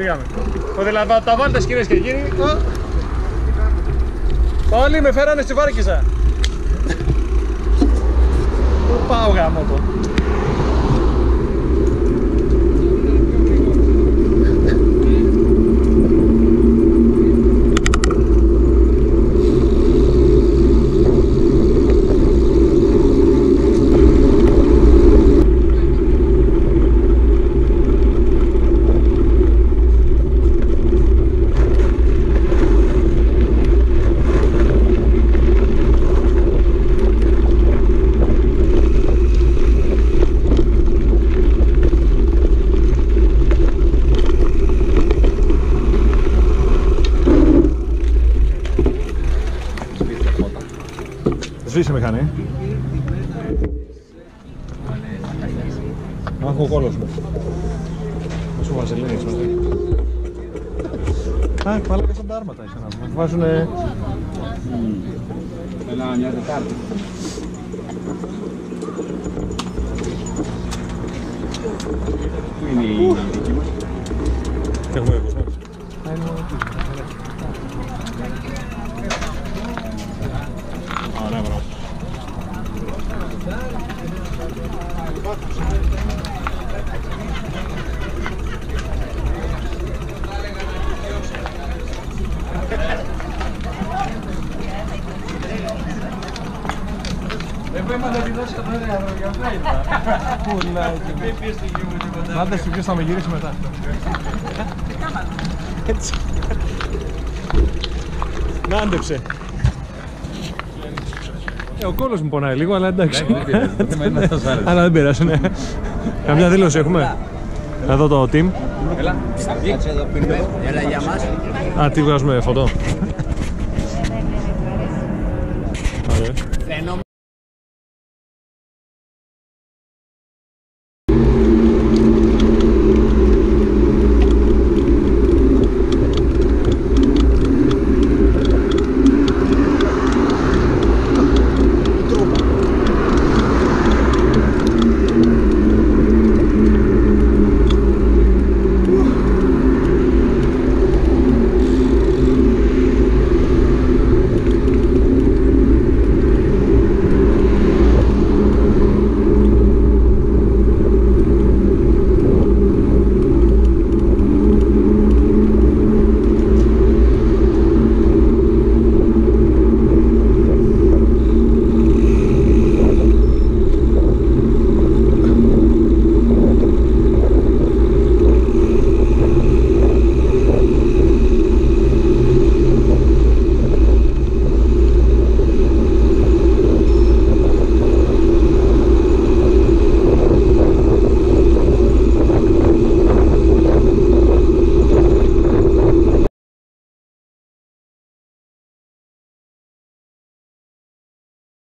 Πήγαμε. Οπότε λαβα- τα βάλτε κυρίες και κύριοι. Ω. Όλοι με φέρανε στη Βάρκηζα. Πού πάω γάμο το. Σβήσε μηχανή. Αχ, ο κόλος μου. Σου βαζελίνης μαζί. Α, πάλι και σαν τα άρματα είσαι να μου. Βάζουνε... Έλα, μια Τετάρτη. Πουλάκι μου. Άντε σου ποιος θα με γυρίσει μετά. Έτσι. Να άντεψε. Ε, ο κόλος μου πονάει λίγο, αλλά εντάξει. Δεν πειράζει, το θέμα είναι να σας άρεσε. Αλλά δεν πειράζει, ναι. Καμιά δήλωση έχουμε; Εδώ το team. Έλα, Κάτσε εδώ πίνουμε. Έλα για μας. Α, τι βγάζουμε φωτό. Ωραία. Φαινόμενο.